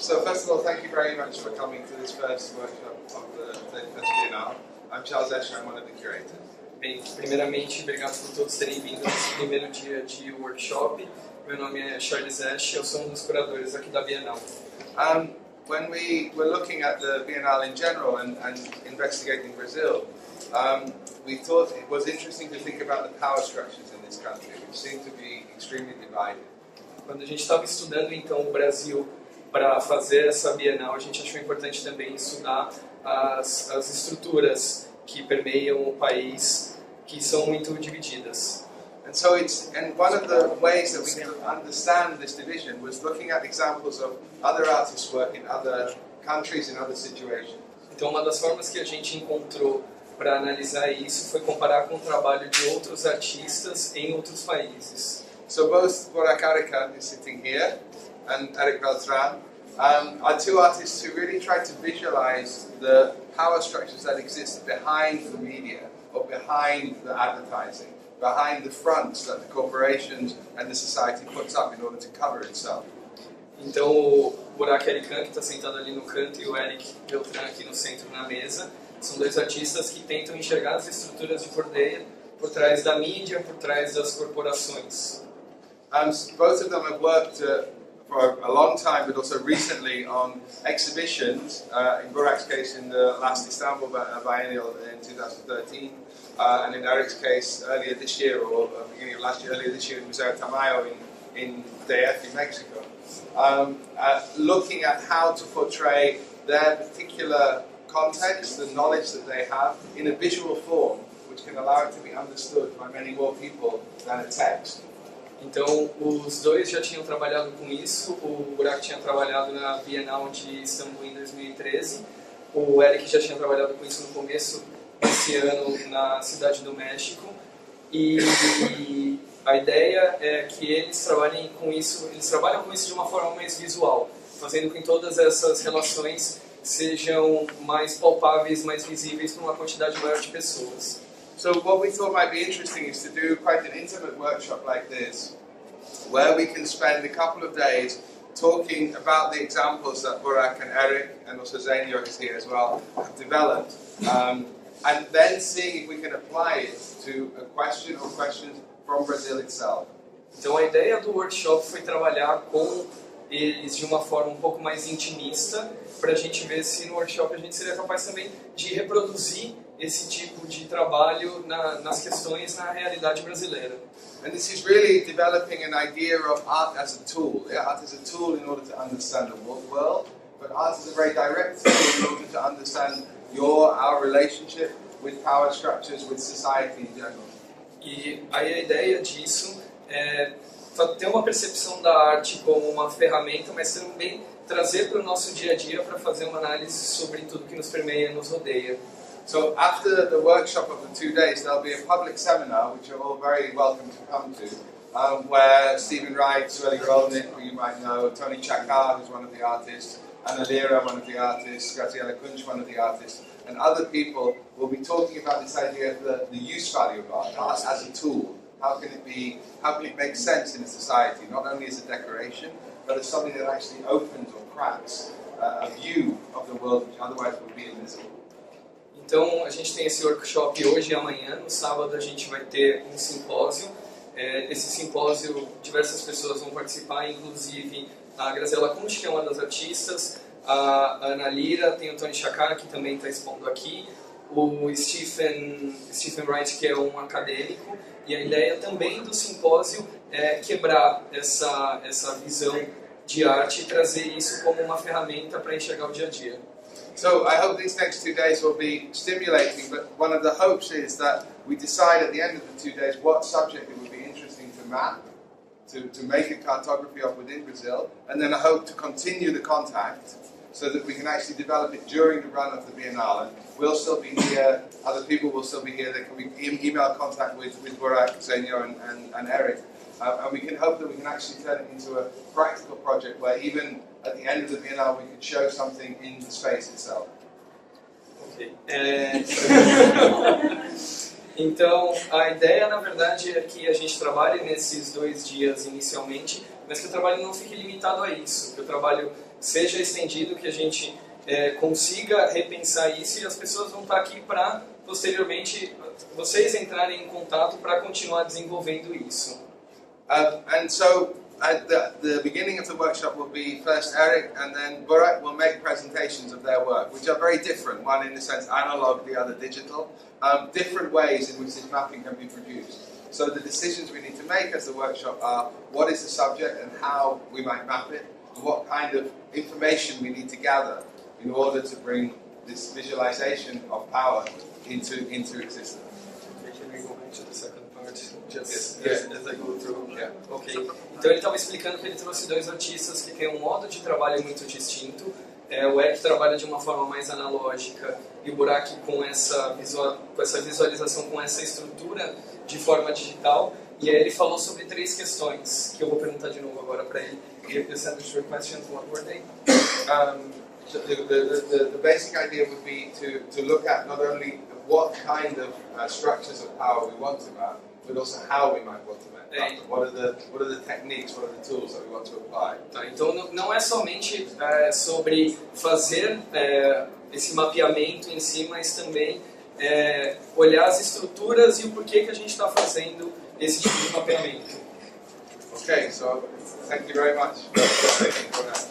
So first of all, thank you very much for coming to this first workshop of the, the first Biennale. I'm Charles Esche, I'm one of the curators. Bem, primeiramente, obrigado por todos terem vindo nesse primeiro dia de workshop. Meu nome é Charles Ash, eu sou um dos curadores aqui da Bienal. Um, when we were looking at the Biennale in general and, and investigating Brazil, um, we thought it was interesting to think about the power structures in this country, which seem to be extremely divided. Quando a gente estava estudando então o Brasil para fazer essa Bienal, a gente achou importante também estudar as, as estruturas que permeiam o país, que são muito divididas. And so it's and one of the ways that we can understand this division was looking at examples of other artists' work in other countries in other situations. Então, uma das formas que a gente encontrou para analisar isso foi comparar com o trabalho de outros artistas em outros países. So both Borak Arikan is sitting here and Erick Beltrán um, are two artists who really try to visualize the power structures that exist behind the media or behind the advertising, behind the fronts that the corporations and the society puts up in order to cover itself. Então, o Burak Arıkan, que está sentado ali no canto, e o Erick Beltrán aqui no centro na mesa, são dois artistas que tentam enxergar as estruturas de poder por trás da mídia, por trás das corporações. Um, both of them have worked for a long time, but also recently on exhibitions. Uh, in Burak's case, in the last Istanbul Biennial in 2013, uh, and in Erick's case, earlier this year or uh, beginning of last year, earlier this year in Museo Tamayo in, in DF in Mexico, um, uh, looking at how to portray their particular context, the knowledge that they have, in a visual form, which can allow it to be understood by many more people than a text. Então, os dois já tinham trabalhado com isso. O Burak tinha trabalhado na Bienal de Istambul em 2013. O Eric já tinha trabalhado com isso no começo desse ano na Cidade do México. E a ideia é que eles trabalhem com isso, eles trabalham com isso de uma forma mais visual, fazendo com que todas essas relações sejam mais palpáveis, mais visíveis para uma quantidade maior de pessoas. So what we thought might be interesting is to do quite an intimate workshop like this, where we can spend a couple of days talking about the examples that Burak and Erick, and also Zeyno is here as well, have developed, um, and then seeing if we can apply it to a question or questions from Brazil itself. Então a ideia do workshop foi trabalhar com eles de uma forma um pouco mais intimista, para a gente ver se no workshop a gente seria capaz também de reproduzir esse tipo de trabalho na, nas questões na realidade brasileira. And this is really developing an idea of art as a tool. Yeah, art as a tool in order to understand the world, but art is a very direct tool in order to understand your, our relationship with power structures, with society in general. E aí a ideia disso é ter uma percepção da arte como uma ferramenta, mas também trazer para o nosso dia a dia para fazer uma análise sobre tudo que nos permeia e nos rodeia. So after the workshop of the two days, there'll be a public seminar, which you're all very welcome to come to, um, where Stephen Wright, Suely Rolnik, who you might know, Tony Chakar, who's one of the artists, Ana Lira, one of the artists, Graziela Kunsch, one of the artists, and other people will be talking about this idea of the, the use value of art, as a tool. How can it be, how can it make sense in a society, not only as a decoration, but as something that actually opens or cracks uh, a view of the world which otherwise would be invisible. Então, a gente tem esse workshop hoje e amanhã. No sábado, a gente vai ter um simpósio. É, esse simpósio, diversas pessoas vão participar, inclusive a Graziela Kunsch, que é uma das artistas, a Ana Lira, tem o Tony Chakara, que também está expondo aqui, o Stephen, Stephen Wright, que é um acadêmico, e a ideia também do simpósio é quebrar essa, essa visão de arte e trazer isso como uma ferramenta para enxergar o dia a dia. So I hope these next two days will be stimulating, but one of the hopes is that we decide at the end of the two days what subject it would be interesting to map, to, to make a cartography of within Brazil, and then I hope to continue the contact so that we can actually develop it during the run of the Biennale. We'll still be here, other people will still be here, there can be email contact with, with Burak, Zeyno, and, and, and Erick. Uh, and we can hope that we can actually turn it into a practical project where even at the end of the Biennale we show something in the space itself. É... Então, a ideia, na verdade, é que a gente trabalhe nesses dois dias inicialmente, mas que o trabalho não fique limitado a isso, que o trabalho seja estendido, que a gente é, consiga repensar isso e as pessoas vão estar aqui para, posteriormente, vocês entrarem em contato para continuar desenvolvendo isso. Um, and so at the, the beginning of the workshop will be first Erick and then Burak will make presentations of their work, which are very different. One in the sense analog, the other digital. Um, different ways in which this mapping can be produced. So the decisions we need to make as the workshop are what is the subject and how we might map it, and what kind of information we need to gather in order to bring this visualization of power into, into existence. Can we go into the second part? Yes, Just yes. as I go through. Yeah. Ok. Então ele estava explicando que ele trouxe dois artistas que têm um modo de trabalho muito distinto. É, o Eric trabalha de uma forma mais analógica e o Burak com essa, visual, com essa visualização, com essa estrutura de forma digital. E aí ele falou sobre três questões que eu vou perguntar de novo agora para ele. You you sent us your questions, what were they? Um, so the, the, the, the basic idea would be to, to look at not only what kind of uh, structures of power we want to map, but also how we might want to map Right. them. What are the what are the techniques, what are the tools that we want to apply? Tá, então não- é somente é, sobre fazer é, esse mapeamento em si, mas também é, olhar as estruturas e o porquê que a gente está fazendo esse tipo de mapeamento. Okay, so thank you very much for.